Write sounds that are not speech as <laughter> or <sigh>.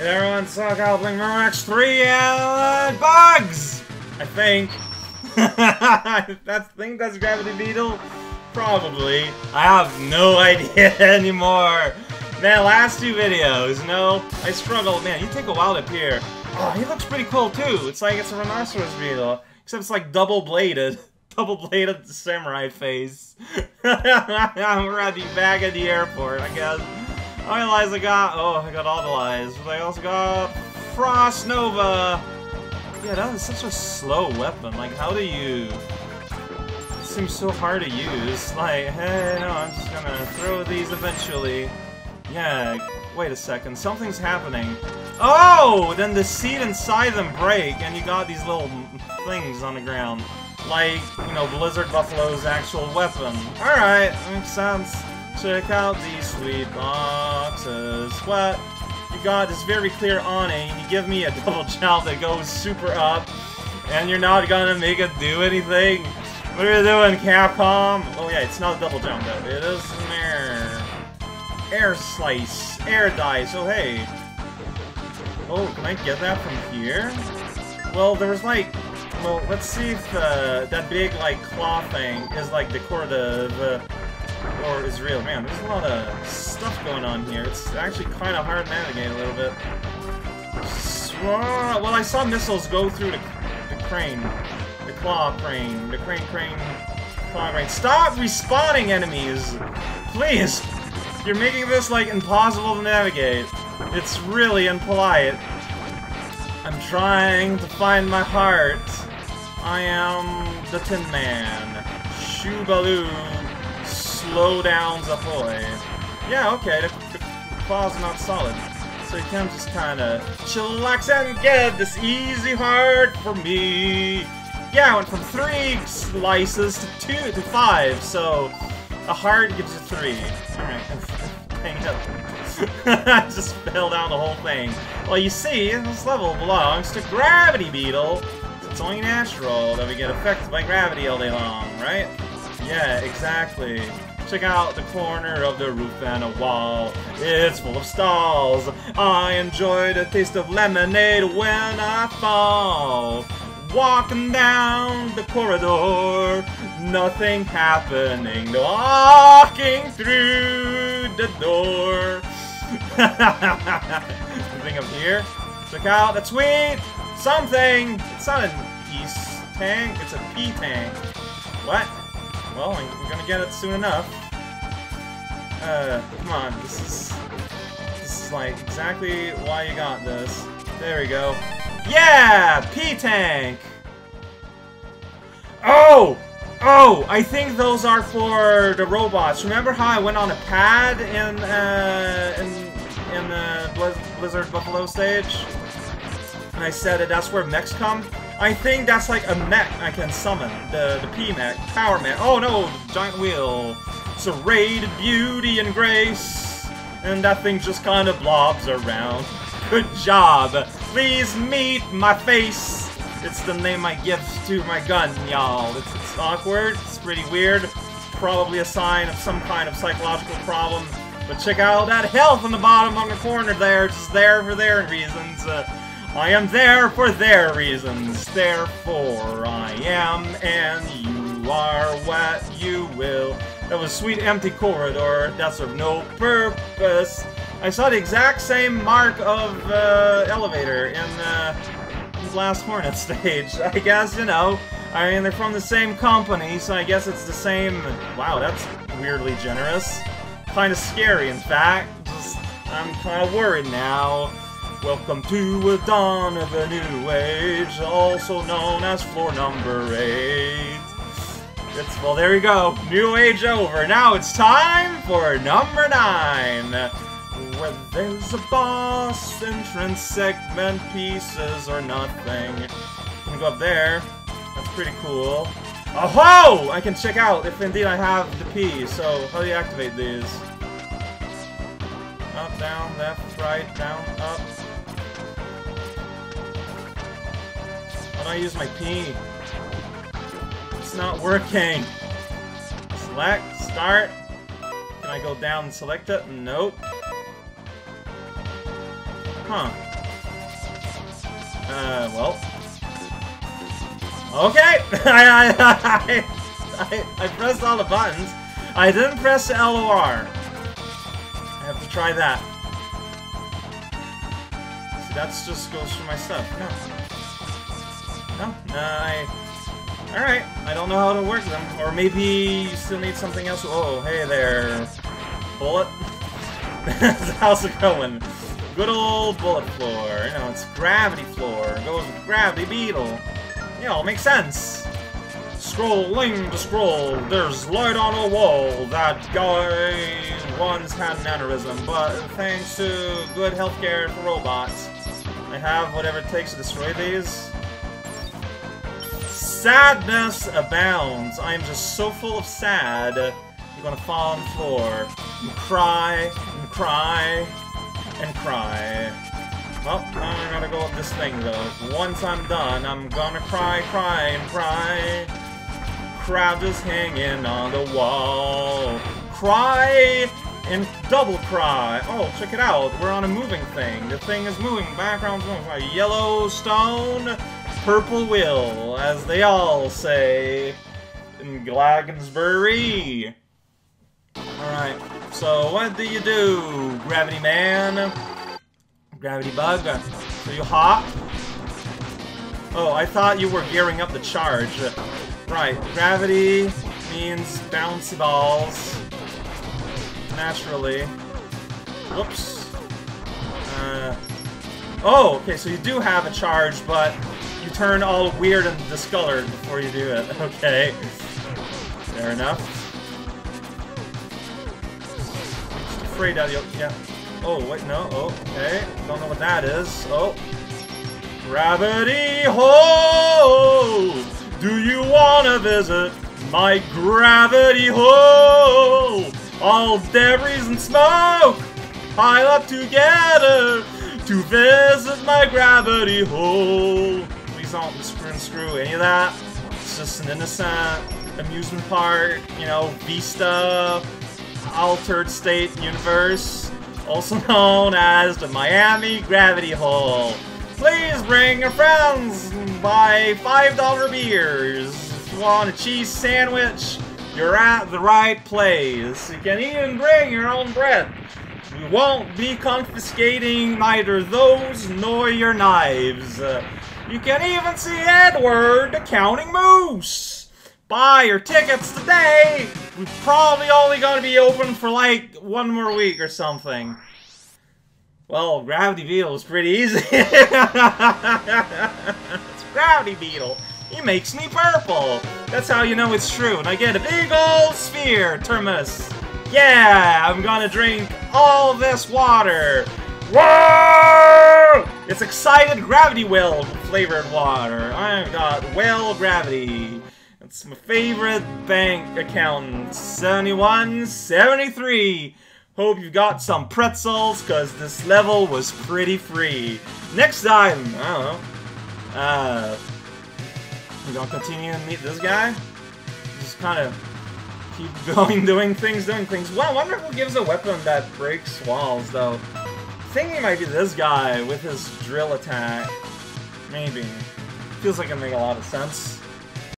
Everyone suck out playing Murmur X3 and bugs? I think. <laughs> that's think that's Gravity Beetle? Probably. I have no <laughs> idea anymore. Man, last two videos, no, I struggled. Man, you take a while to appear. Oh, he looks pretty cool too. It's like it's a rhinoceros beetle, except it's like double bladed. <laughs> Double bladed samurai face. We're at the back at the airport, I guess. Oh, I realize I got, oh, I got all the lies. But I also got Frost Nova. Yeah, that is such a slow weapon. Like, how do you... It seems so hard to use. Like, hey, no, I'm just gonna throw these eventually. Yeah, wait a second. Something's happening. Oh! Then the seat inside them break, and you got these little things on the ground. Like, you know, Blizzard Buffalo's actual weapon. Alright, makes sense. Check out these sweet boxes. What? You got this very clear awning, you give me a double <laughs> jump that goes super up, and you're not gonna make it do anything? What are you doing, Capcom? Oh yeah, it's not a double jump though. It is an air... Air slice. Air dice. Oh hey. Oh, can I get that from here? Well, there was like... Well, let's see if uh, that big, like, claw thing is, like, decorative, uh, Oh, or is real. Man, there's a lot of stuff going on here. It's actually kind of hard to navigate a little bit. Well, I saw missiles go through the, the crane. The claw crane. The crane crane claw crane. Stop respawning enemies! Please! You're making this, like, impossible to navigate. It's really impolite. I'm trying to find my heart. I am the Tin Man. Shubaloo. Slowdowns ahoy. Yeah, okay, the, the claw's not solid. So you can just kinda chillax and get this easy heart for me. Yeah, I went from three slices to two to five, so a heart gives you three. Alright, hang up. <laughs> I just fell down the whole thing. Well, you see, this level belongs to Gravity Beetle, it's only natural that we get affected by gravity all day long, right? Yeah, exactly. Check out the corner of the roof and a wall. It's full of stalls. I enjoy the taste of lemonade when I fall. Walking down the corridor, nothing happening. Walking through the door. <laughs> Moving up here. Check out the tweet. Something. It's not an peace tank. It's a P tank. What? Well, I'm gonna get it soon enough. Uh, come on. This is this is like exactly why you got this. There we go. Yeah, P tank. Oh. Oh, I think those are for the robots. Remember how I went on a pad in uh, in in the Blizzard Buffalo stage? And I said that that's where mechs come? I think that's like a mech I can summon. The, the P-mech. Power mech. Oh no! Giant wheel. Serrated beauty and grace. And that thing just kind of blobs around. Good job. Please meet my face. It's the name I give to my gun, y'all. It's, it's awkward. It's pretty weird. Probably a sign of some kind of psychological problem. But check out all that health on the bottom on the corner there. Just there for their reasons. Uh, I am there for their reasons, therefore I am, and you are what you will. That was Sweet Empty Corridor, that's of no purpose. I saw the exact same mark of uh, elevator in uh, last Hornet <laughs> stage. I guess, you know, I mean, they're from the same company, so I guess it's the same... Wow, that's weirdly generous. Kind of scary, in fact. Just, I'm kind of worried now. Welcome to the dawn of a new age, also known as floor number 8. It's, well, there you go. New age over. Now it's time for number 9. Where there's a boss, entrance segment, pieces or nothing. I'm go up there. That's pretty cool. Oh ho! I can check out if indeed I have the P, so how do you activate these? Up, down, left, right, down, up. I use my P? It's not working. Select, start. Can I go down and select it? Nope. Huh. Uh, well. Okay! <laughs> I, I, I, I pressed all the buttons. I didn't press LOR. I have to try that. See, that's just goes for my stuff. No. No, I... Alright, I don't know how to work them. Or maybe you still need something else. Oh, hey there. Bullet. <laughs> How's it going? Good old bullet floor. You know, it's gravity floor. It goes with gravity beetle. You know, it makes sense. Scrolling to scroll, there's light on a wall. That guy once had an aneurysm, but thanks to good healthcare for robots, I have whatever it takes to destroy these. Sadness abounds. I am just so full of sad. You're gonna fall on the floor and cry and cry and cry. Well, I'm gonna go with this thing though. Once I'm done, I'm gonna cry, cry, and cry. Crowd just hanging on the wall. Cry and double cry. Oh, check it out. We're on a moving thing. The thing is moving. Background's moving. Yellowstone Purple Will, as they all say in Glagonsbury. Alright, so what do you do, Gravity Man? Gravity Bug? So you hop? Oh, I thought you were gearing up the charge. Right, gravity means bouncy balls. Naturally. Whoops. Uh, oh, okay, so you do have a charge, but you turn all weird and discolored before you do it. <laughs> Okay. Fair enough. Just afraid that you'll... Yeah. Oh, wait, no. Oh, okay. Don't know what that is. Oh. Gravity hole! Do you wanna visit my gravity hole? All debris and smoke pile up together to visit my gravity hole don't screw and screw any of that. It's just an innocent amusement park, you know, Vista, altered state universe, also <laughs> known as the Miami Gravity Hole. Please bring your friends, buy $5 beers. If you want a cheese sandwich, you're at the right place. You can even bring your own bread. We won't be confiscating neither those nor your knives. Uh, you can even see Edward the Counting Moose! Buy your tickets today! We're probably only going to be open for like one more week or something. Well, Gravity Beetle is pretty easy. <laughs> it's Gravity Beetle. He makes me purple. That's how you know it's true. And I get a big old sphere, Terminus. Yeah, I'm gonna drink all this water. Whoa! It's excited gravity well flavored water. I've got whale gravity. It's my favorite bank account. 7173. Hope you got some pretzels, cause this level was pretty free. Next time, I don't know. Uh we gonna continue to meet this guy? Just kinda keep <laughs> going, doing things, doing things. Well, I wonder who gives a weapon that breaks walls though think he might be this guy with his drill attack. Maybe. Feels like it make a lot of sense.